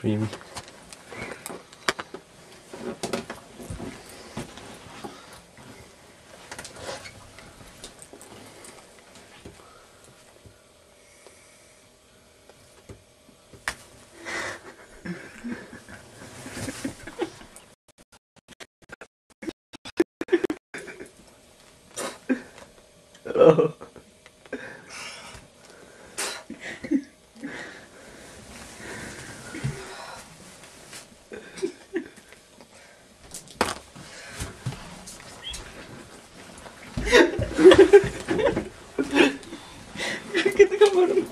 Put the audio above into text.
cream. oh. 그렇게 뜨거운 바람